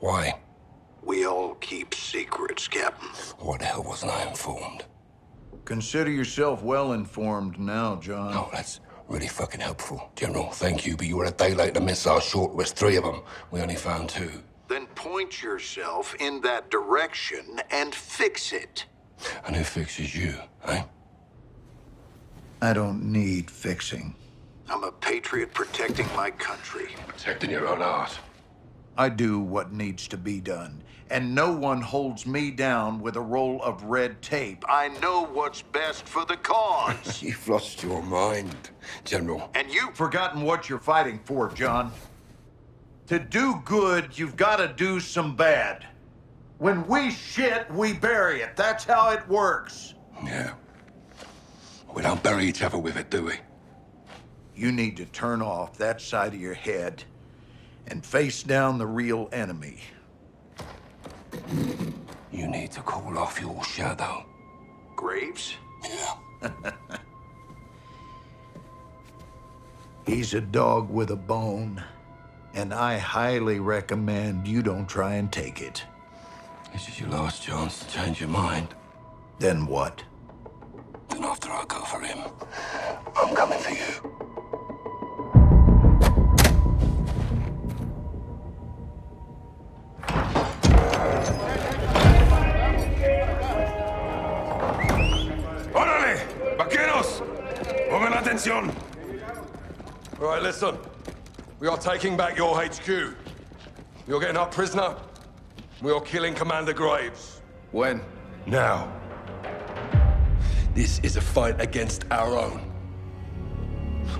Why? We all keep secrets, Captain. Why the hell wasn't I informed? Consider yourself well informed now, John. Oh, that's really fucking helpful. General, thank you, but you were a day late. The missile short was three of them. We only found two. Then point yourself in that direction and fix it. And who fixes you, eh? I don't need fixing. I'm a patriot protecting my country. Protecting your own art. I do what needs to be done. And no one holds me down with a roll of red tape. I know what's best for the cause. You've lost your mind, General. and you've Forgotten what you're fighting for, John. To do good, you've got to do some bad. When we shit, we bury it. That's how it works. Yeah. We don't bury each other with it, do we? You need to turn off that side of your head and face down the real enemy. You need to call off your shadow. Graves? Yeah. He's a dog with a bone, and I highly recommend you don't try and take it. This is your last chance to change your mind. Then what? Then after I go for him, I'm coming for you. Atención! All right, listen. We are taking back your HQ. You're getting our prisoner. We are killing Commander Graves. When? Now. This is a fight against our own.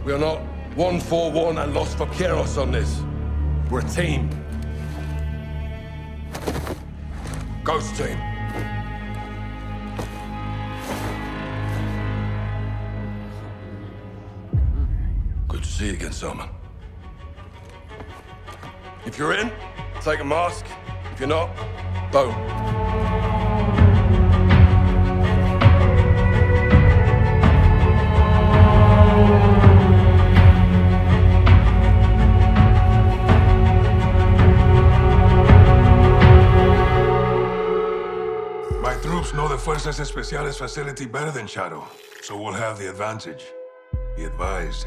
We are not one for one and lost for Vaqueros on this. We're a team. Ghost team. See again, Salman. If you're in, take a mask. If you're not, don't. My troops know the Fuerzas Especiales facility better than Shadow, so we'll have the advantage. Be advised,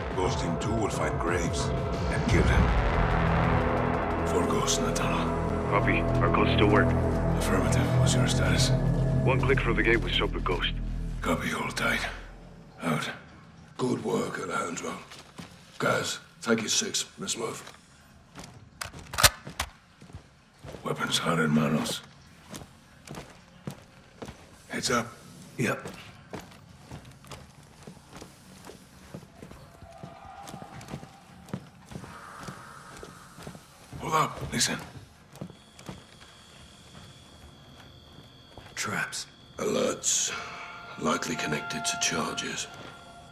Ghost Team 2 will find Graves and kill him. Four ghosts in the tunnel. Copy. Our codes still work. Affirmative. What's your status? One click through the gate with Soap and Ghost. Copy, hold tight. Out. Good work, Alejandro. Guys, take your six. Let's move. Weapons hot in manos. Heads up. Yep. Hold up. Listen. Traps. Alerts. Likely connected to charges.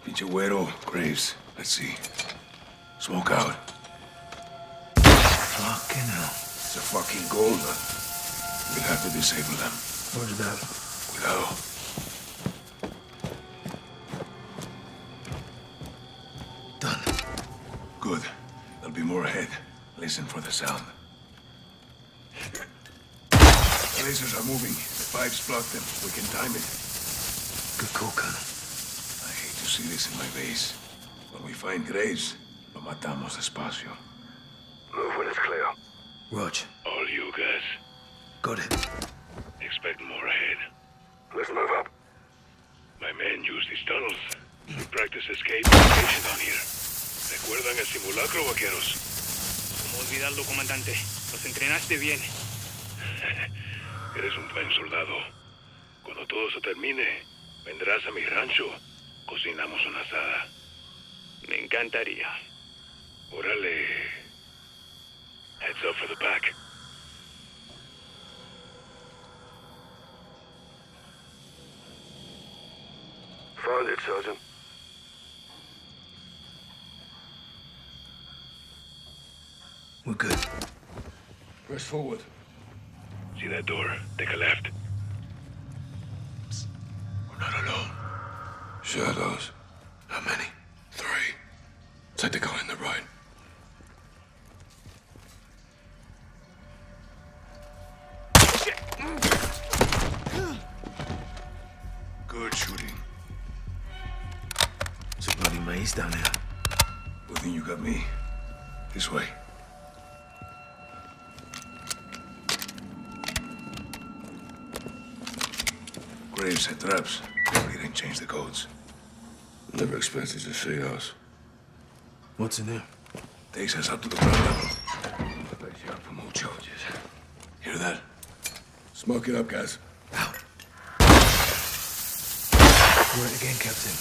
Pinche güero. Graves. Let's see. Smoke out. Fucking hell. It's a fucking golden. We'll have to disable them. Where's that? Cuidado. Listen for the sound. The lasers are moving. The pipes block them. We can time it. Good call, Colonel. I hate to see this in my base. When we find Graves, lo matamos despacio. Move when it's clear. Rog. All you guys. Got it. Expect more ahead. Let's move up. My men use these tunnels. We practice escape navigation down here. ¿Recuerdan el simulacro, vaqueros? olvidarlo, comandante. Los entrenaste bien. Eres un buen soldado. Cuando todo se termine, vendrás a mi rancho. Cocinamos una asada. Me encantaría. Órale. Heads up for the pack. Found it, Sergeant. We're good. Press forward. See that door? Take a left. We're not alone. Shadows. How many? Three. Take the guy in the right. Good shooting. There's a bloody maze down there. Good thing you got me. This way. Graves set traps. We didn't change the codes. Never expected to see us. What's in there? Takes us up to the ground level. I bet you up for more charges. Hear that? Smoke it up, guys. We're in again, Captain.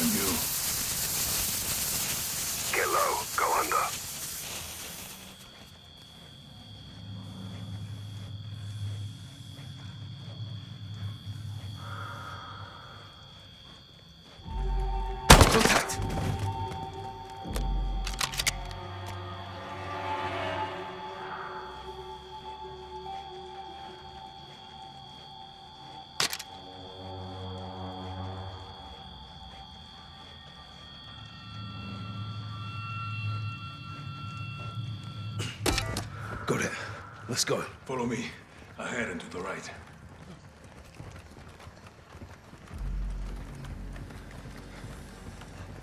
On you. Go there. Let's go. Follow me. Ahead and to the right.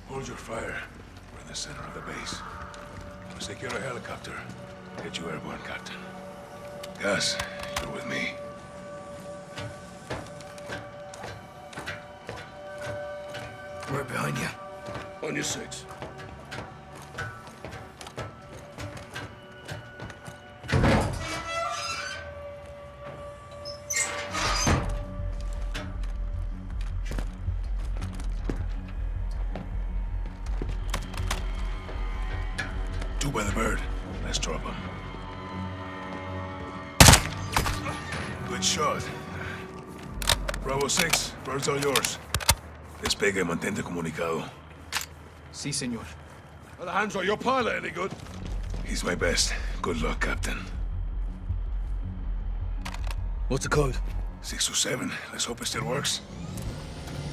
Hold your fire. We're in the center of the base. We'll secure a helicopter. Get you airborne, Captain. Gaz, you're with me. We're behind you. On your six. By the bird. Let's drop. Good shot. Bravo 6, birds all yours. Despegue y mantente comunicado. Sí, señor. Alejandro, your pilot any good? He's my best. Good luck, Captain. What's the code? 627. Let's hope it still works.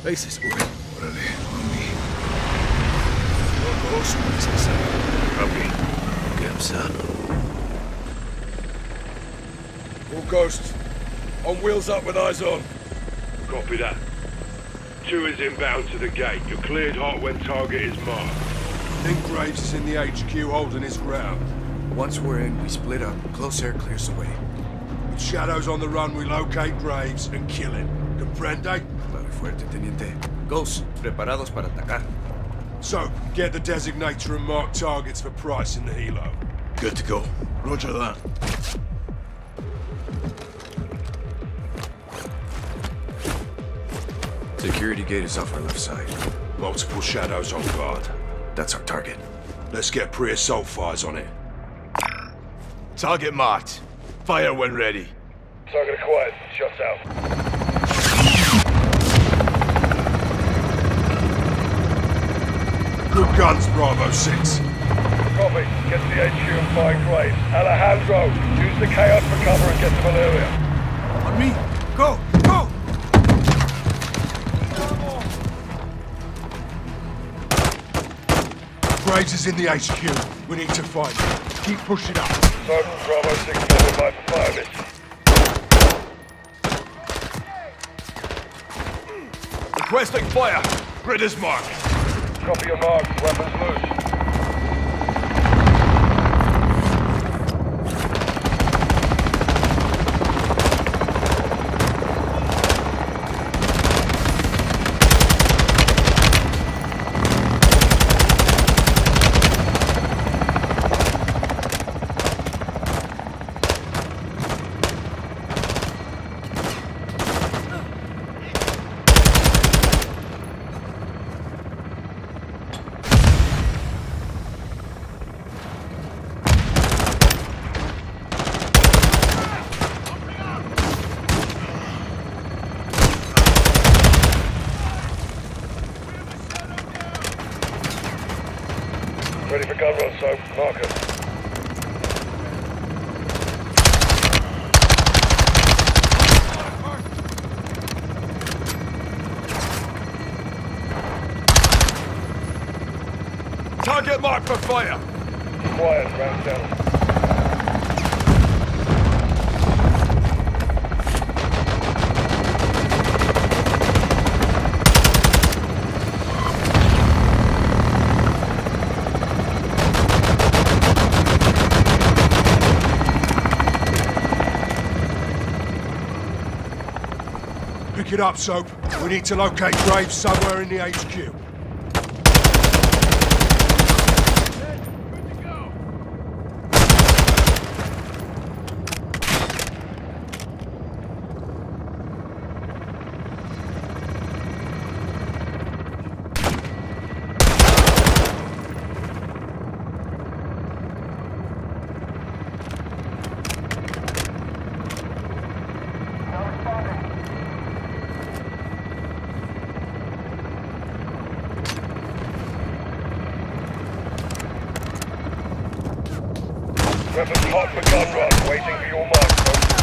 Boy. Órale, on me. Copy. Get son. All ghosts. On wheels up with eyes on. Copy that. Two is inbound to the gate. You're cleared hot when target is marked. Think Graves is in the HQ holding his ground. Once we're in, we split up. Close air clears the way. With shadows on the run, we locate Graves and kill him. Comprende? Claro fuerte, teniente. Ghosts, preparados para atacar. So, get the designator and mark targets for Price in the helo. Good to go. Roger that. Security gate is off our left side. Multiple shadows on guard. That's our target. Let's get pre-assault fires on it. Target marked. Fire when ready. Target acquired. Shots out. Good guns, Bravo 6. Copy. Get to the HQ and find Graves. Alejandro, use the chaos for cover and get to Valeria. On me! Go! Go! Graves is in the HQ. We need to find him. Keep pushing up. Sergeant Bravo 6 standing by for. Requesting fire. Grid is marked. Copy your mark. Weapons loose. So, marker. Target marked for fire. Quiet, round down. It up, Soap. We need to locate Graves somewhere in the HQ. Weapons hot for gun run, waiting for your mark. folks.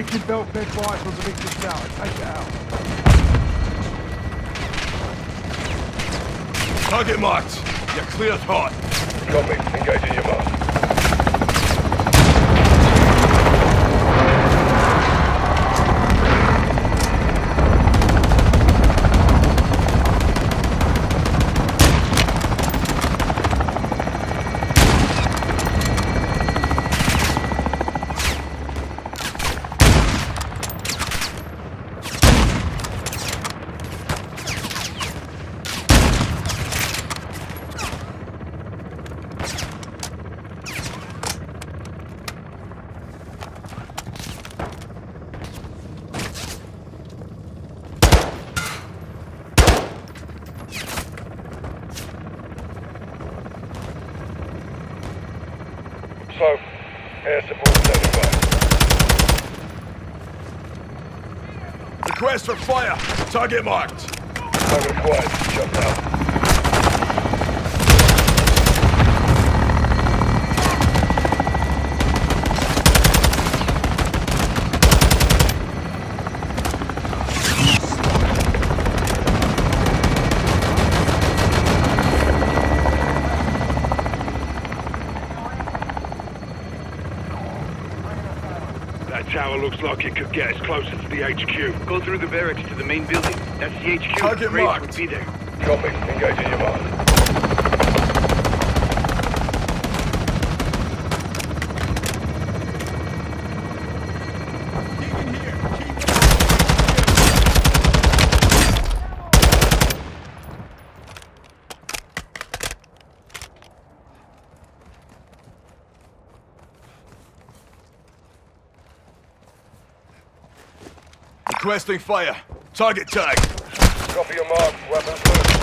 Taking belt bed fire from the Victor Tower. Take it out. Target marked. You're cleared hot. Copy. Engaging your mark. Request for fire. Target marked. Target acquired. Shut down. Looks like it could get us closer to the HQ. Go through the barracks to the main building. That's the HQ. Target Graves marked. would be there. Copy. Engaging your mark. Requesting fire. Target tag. Copy your mark. Weapons loose.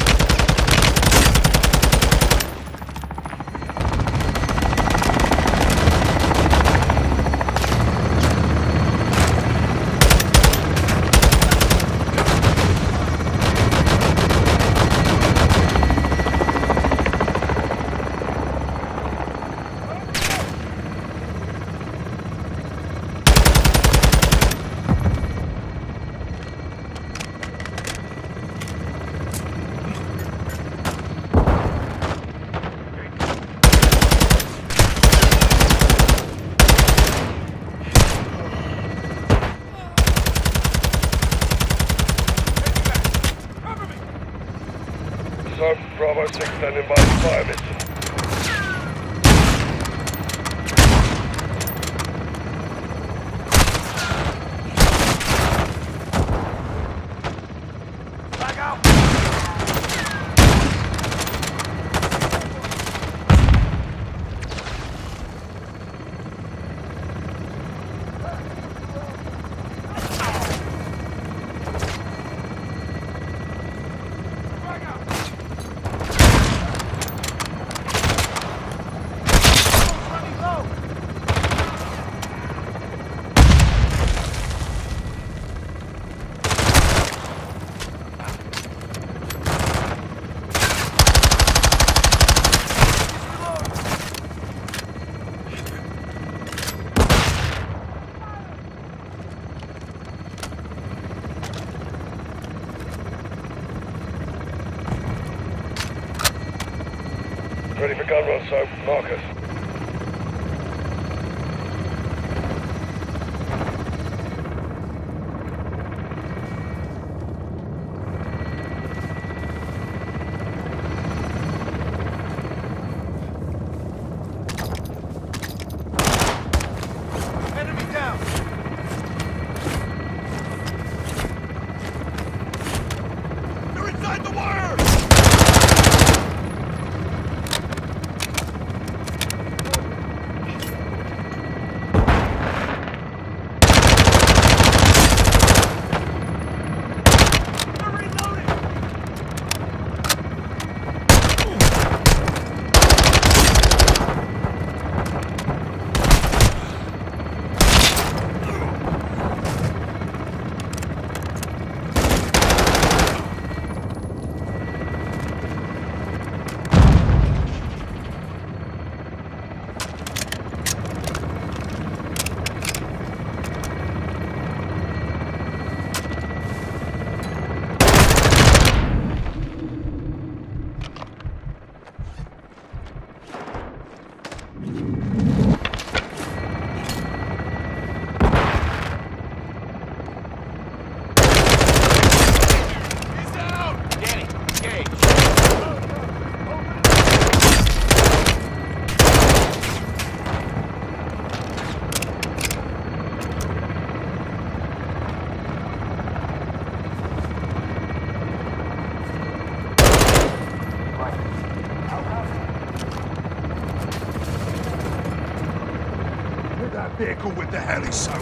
So, Bravo 6 standing Ready for gun run, so mark us. Vehicle with the heli soap.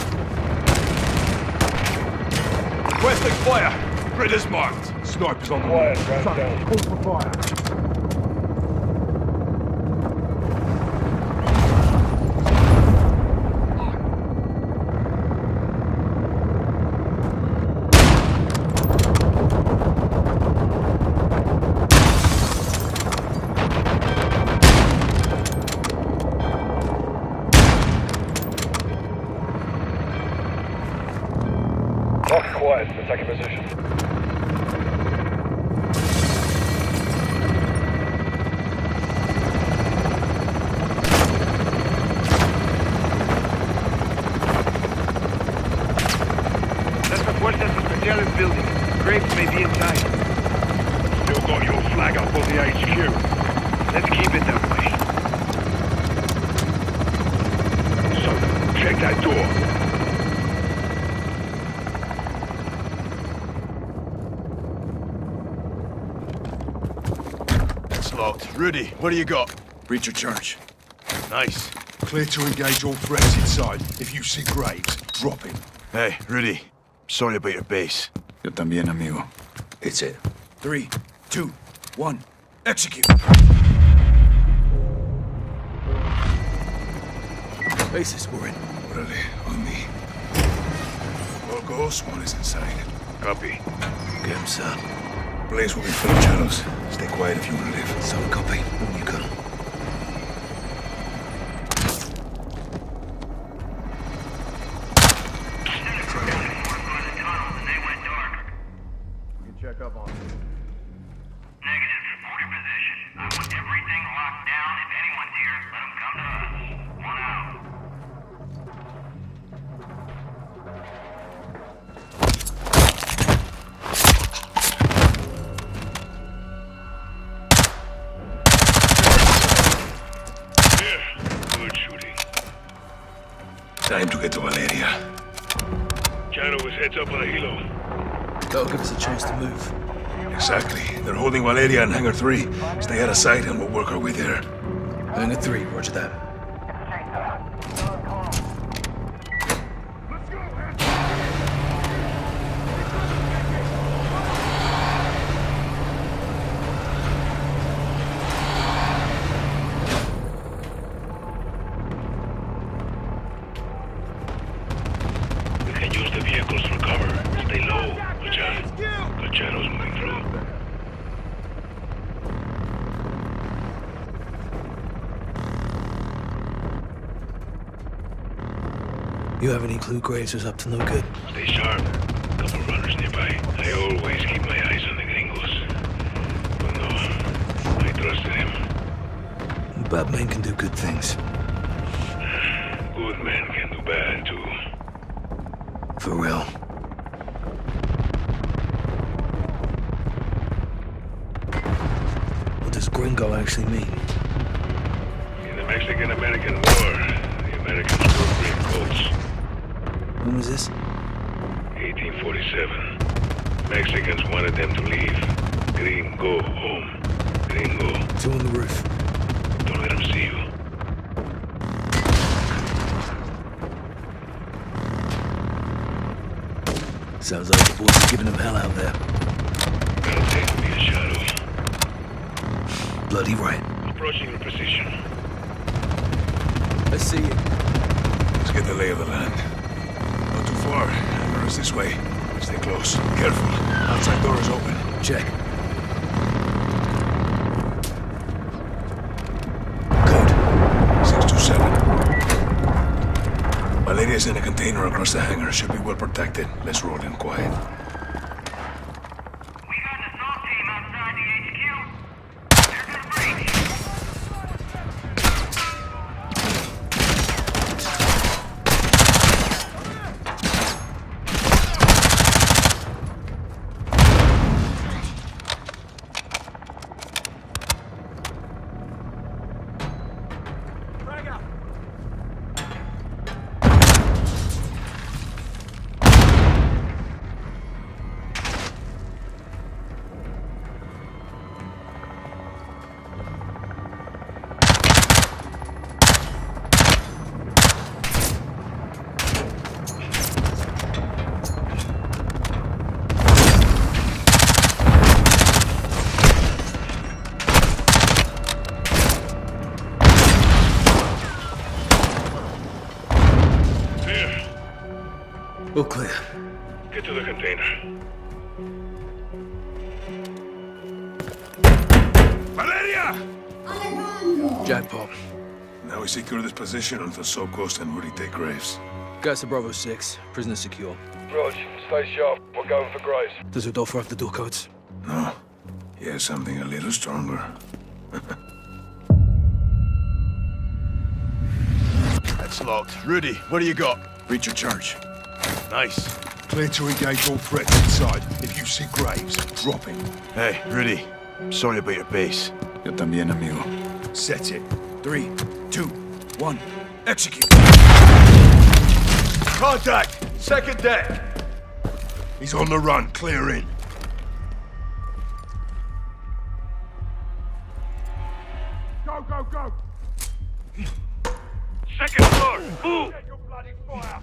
Requesting fire. Grid is marked. Snipers on the Quiet, move. right down. Call for fire. Graves may be inside. Still got your flag up on the HQ. Let's keep it that way. So, check that door. It's locked. Rudy, what do you got? Breach of charge. Nice. Clear to engage all threats inside. If you see Graves, drop him. Hey, Rudy. Sorry about your base. Yo también, amigo. It's it. Three, two, one, execute. Bases, we're in. Orale, on me. All goes, one is inside. Copy. Get him, sir. Blaze will be full of shadows. Stay quiet if you want to live. So copy. When you come. We can up on. Negative. Hold your position. I want everything locked down. If anyone's here, let them come to us. One out. Yeah. Good shooting. Time to get to Valeria. Chano was heads up on a helo. That'll give us a chance to move. Exactly. They're holding Valeria in Hangar 3. Stay out of sight and we'll work our way there. Hangar three, roger that. We can use the vehicles for cover. Stay low. Watch out. Got shadows moving through. You have any clue Graves is up to no good? Stay sharp. Couple runners nearby. I always keep my eyes on the gringos. But no, I trusted him. Bad men can do good things. Good men can do bad, too. For real. What does gringo actually mean? In the Mexican-American War, the Americans were gringos. When was this? 1847. Mexicans wanted them to leave. Gringo home. Gringo. Two on the roof. Don't let them see you. Sounds like the boys are giving them hell out there. That'll take me a shadow. Bloody right. Approaching your position. I see you. Let's get the lay of the land. Not too far. Hangar is this way. Stay close. Careful. Outside door is open. Check. Valeria's in a container across the hangar. Should be well protected. Let's roll in quiet. Now we secure this position until Soap Ghost and Rudy take Graves. Guys to Bravo 6. Prisoner secure. Rog, stay sharp. We're going for Graves. Does Rodolfo have the door codes? No. He has something a little stronger. That's locked. Rudy, what do you got? Breach of charge. Nice. Clear to engage all threats inside. If you see Graves, drop him. Hey, Rudy. Sorry about your base. Yo también, amigo. Set it. Three, two, one, execute. Contact! Second deck! He's on the run. Clear in. Go, go, go! Hmm. Second floor. Move. Your bloody fire!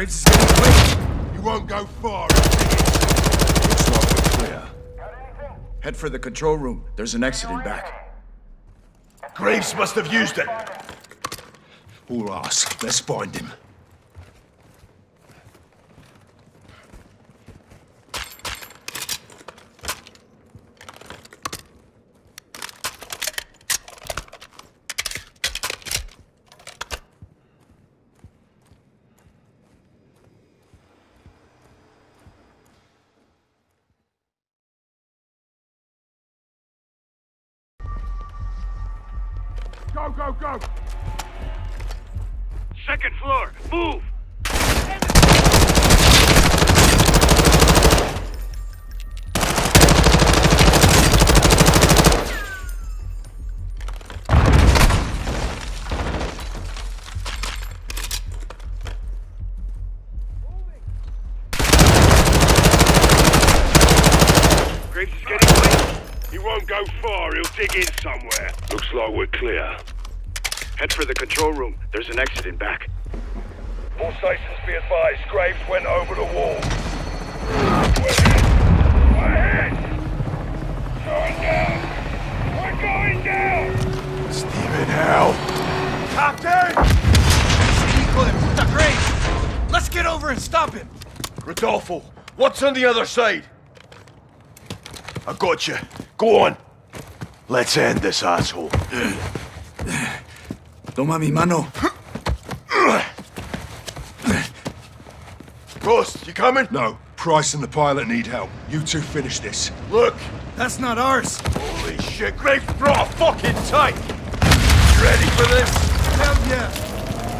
Graves is getting away. You won't go far. Looks like we're clear. Head for the control room. There's an exit in back. Graves must have used it. All us. Let's find him. Go, go, go! Second floor. Move. Graves is getting away. He won't go far. He'll dig in somewhere. Looks like we're clear. Head for the control room. There's an exit in back. All stations be advised. Graves went over the wall. We're ahead! Going down! We're going down! Stephen, how? Captain! Hijo de puta Graves! Let's get over and stop him! Rodolfo, what's on the other side? I got you. Go on. Let's end this asshole. Toma mi mano. Ghost, you coming? No. Price and the pilot need help. You two finish this. Look. That's not ours. Holy shit, Graves brought a fucking tank. You ready for this? Hell yeah.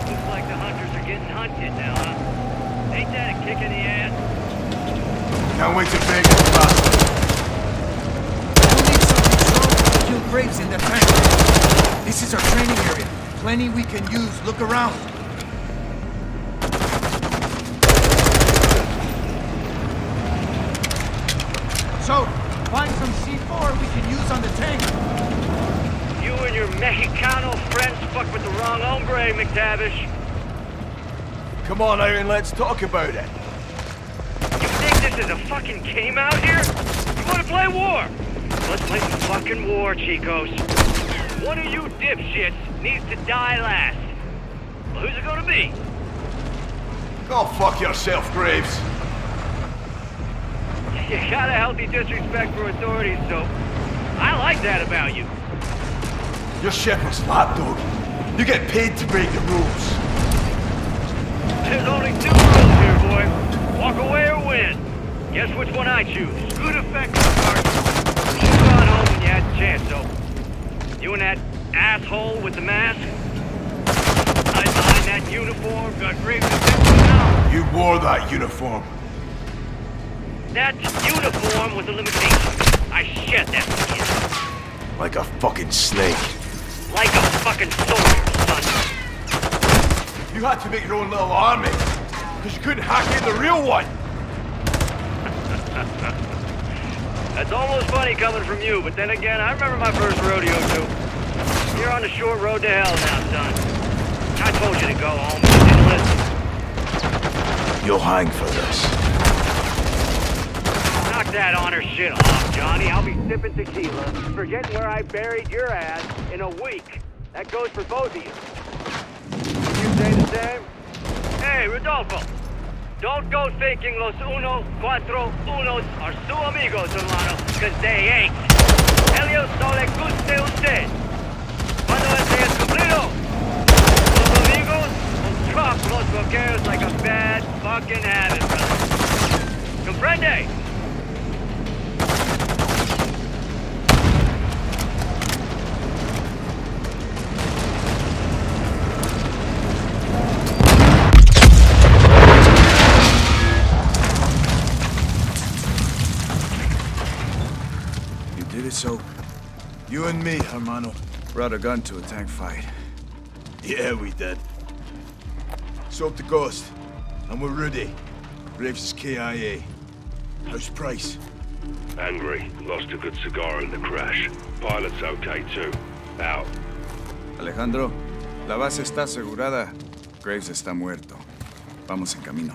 Looks like the hunters are getting hunted now, huh? Ain't that a kick in the ass? Can't wait to bang this bastard. We'll need some control to kill Graves in the tank. This is our training area. Plenty we can use. Look around. So, find some C4 we can use on the tank. You and your Mexicano friends fuck with the wrong hombre, MacTavish. Come on, Iron, let's talk about it. You think this is a fucking game out here? You wanna play war? Let's play some fucking war, Chicos. One of you dipshits needs to die last. Well, who's it gonna be? Go fuck yourself, Graves. You got a healthy disrespect for authorities, so I like that about you. You're Shepherd's lapdog. You get paid to break the rules. There's only two rules here, boy. Walk away or win. Guess which one I choose. Good effect, Mark. You've gone home when you had the chance, though. You and that asshole with the mask? Hide behind that uniform, got grave now. You wore that uniform. That uniform was a limitation. I shed that skin. Like a fucking snake. Like a fucking soldier, son. You had to make your own little army. Because you couldn't hack in the real one. That's almost funny coming from you, but then again, I remember my first rodeo, too. You're on the short road to hell now, son. I told you to go home, but you didn't listen. You'll hang for this. Knock that honor shit off, Johnny. I'll be sipping tequila, forgetting where I buried your ass in a week. That goes for both of you. You say the same? Hey, Rodolfo. Don't go thinking los uno, cuatro unos are su amigos, hermano, because they ain't. Ellos no le guste usted. Cuando este es cumplido, los amigos will drop los like a bad fucking habit, brother. Comprende? You did it so. You and me, hermano, brought a gun to a tank fight. Yeah, we did. So up the ghost. And we're ready. Graves is KIA. How's Price? Angry. Lost a good cigar in the crash. Pilot's okay too. Out. Alejandro, la base está asegurada. Graves está muerto. Vamos en camino.